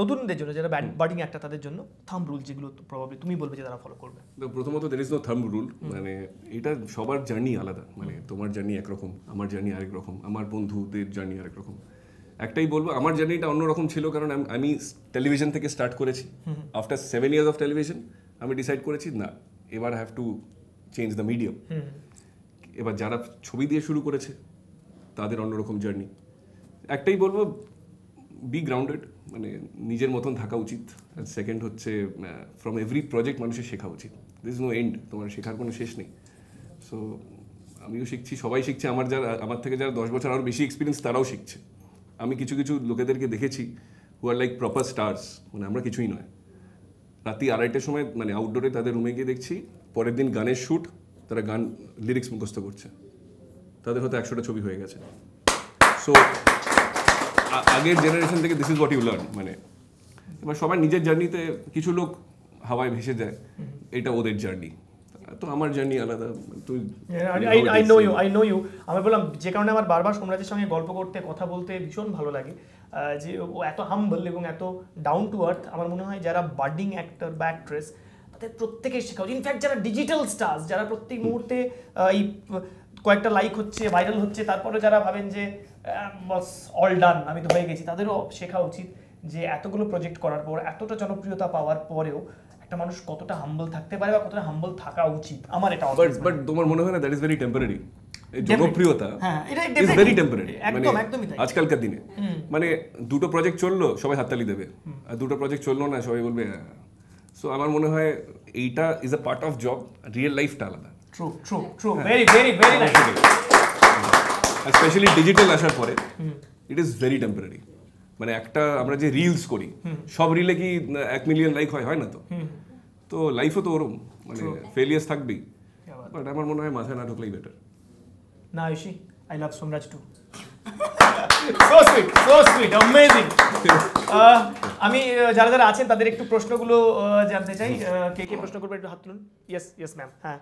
নতুনদের জন্য যারা বাডিং একটা তাদের জন্য থাম রুল যেগুলো প্রবাবলি তুমি বলবে যে তারা ফলো করবে। প্রথমত there is no thumb rule মানে এটা সবার জার্নি আলাদা মানে তোমার জার্নি একরকম আমার জার্নি আরেক রকম আমার বন্ধুদের জার্নি আরেক রকম। একটাই বলব আমার জার্নিটা অন্যরকম ছিল কারণ আমি টেলিভিশন থেকে স্টার্ট করেছি। After seven years of television আমি ডিসাইড করেছি না এবার have to change the medium এবার যারা ছবি দিয়ে শুরু করেছে তাদের অন্যরকম জার্নি একটাই বলব বি গ্রাউন্ডেড মানে নিজের মতন থাকা উচিত সেকেন্ড হচ্ছে ফ্রম এভরি প্রজেক্ট মানুষের শেখা উচিত। দিস নো এন্ড তোমার শেখার কোনো শেষ নেই। সো আমিও শিখছি, সবাই শিখছে, আমার যারা, আমার থেকে যারা দশ বছর আরও বেশি এক্সপিরিয়েন্স তারাও শিখছে। আমি কিছু কিছু লোকেদেরকে দেখেছি who are like proper stars মানে আমরা কিছুই নয়। রাতি আড়াইটার সময় মানে আউটডোরে তাদের রুমে গিয়ে দেখছি, পরের দিন গানের শ্যুট তারা গান লিরিক্স মুখস্থ করছে। তাদের হয়তো একশোটা ছবি হয়ে গেছে। সো আগের জেনারেশন থেকে this is what you learn মানে এবার সবার নিজের জার্নিতে কিছু লোক হাওয়ায় ভেসে যায় এটা ওদের জার্নি তো আমার জার্নি আলাদা তুই I know you I know you আমি বললাম যে কারণে আমার বারবার সোমরাজের সঙ্গে গল্প করতে কথা বলতে ভীষণ ভালো লাগে। যে ও এত হাম্বল এবং এত ডাউন টু আর্থ আমার মনে হয় যারা বার্ডিং অ্যাক্টর বা অ্যাক্ট্রেস তাদের প্রত্যেকের শেখা উচিত। ইনফ্যাক্ট যারা ডিজিটাল স্টার্স যারা প্রত্যেক মুহূর্তে এই কয়েকটা লাইক হচ্ছে ভাইরাল হচ্ছে তারপরে যারা ভাবেন যে বস অল ডান আমি তো হয়ে গেছি তাদেরও শেখা উচিত যে এতগুলো প্রজেক্ট করার পর এতটা জনপ্রিয়তা পাওয়ার পরেও একটা মানুষ কতটা হাম্বল থাকতে পারে বা কতটা হাম্বল থাকা উচিত আমার এটা বাট বাট তোমার মনে হয় না দ্যাট ইজ ভেরি টেম্পোরারি জনপ্রিয়তা হ্যাঁ, ইজ ভেরি টেম্পোরারি মানে আজকালকার দিনে। মানে দুটো প্রজেক্ট চলল সবাই হাততালি দেবে। আর দুটো প্রজেক্ট চলল না সবাই বলবে সো আমার মনে হয় এইটা is a part of job real লাইফটা আলাদা। True true true very very very nice specially digital আসার পরে ইট ইজ ভেরি টেম্পোরারি মানে একটা আমরা যে রিলস করি সব রিলে কি এক মিলিয়ন লাইক হয় হয় না তো? তো লাইফও তো ওরম মানে ফেলিয়ার্স থাকবেই। বাট আমার মনে হয় মাথায় না ঢুকলেই বেটার না Ayushi I love Somraj too so sweet so sweet amazing আমি যারা যারা আছেন তাদের একটু প্রশ্নগুলো জানতে চাই। কে কে প্রশ্ন করবে একটু হাত তুলুন? ইয়েস ইয়েস ম্যাম হ্যাঁ।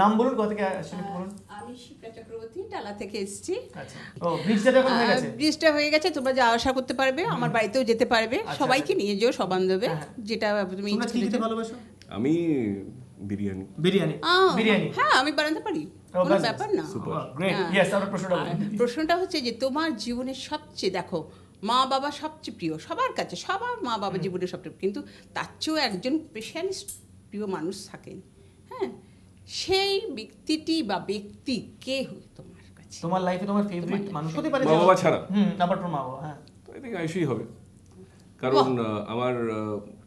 নাম বলুন কোথা থেকে আসছেন একটু বলুন। আমি শিপ্রা চক্রবর্তী ডালা থেকে এসেছি। আচ্ছা। ও ব্রিজটা যখন হয়ে গেছে? ব্রিজটা হয়ে গেছে তোমরা যা আশা করতে পারবে আমার বাড়িতেও যেতে পারবে। আচ্ছা, সবাইকে নিয়ে যেও সবান দেবে হ্যাঁ। যেটা তুমি তোমরা কি খেতে ভালোবাসো? আমি বিরিয়ানি। বিরিয়ানি? বিরিয়ানি? হ্যাঁ আমি বানাতে পারি। কোনো ব্যাপার না। গ্রেট হ্যাঁ। ইয়েস আমার প্রশ্নটা প্রশ্নটা হচ্ছে যে তোমার জীবনের সবচেয়ে দেখো মা বাবা সবচেয়ে প্রিয় সবার কাছে সবার মা বাবা জীবনে সবচেয়ে কিন্তু তার চেয়েও একজন স্পেশালিস্ট প্রিয় মানুষ থাকেন হ্যাঁ? সেই ব্যক্তিটি বা ব্যক্তি কে হয় তোমার কাছে? তোমার লাইফে তোমার ফেভারিট মানুষ হতে পারে মা বাবা ছাড়া। হুম আবার তোমার মা বাবা হ্যাঁ। তো আই আয়ুষই হবে। কারণ আহ, আমার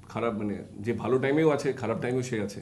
খারাপ মানে যে ভালো টাইমেও আছে খারাপ টাইমেও সে আছে।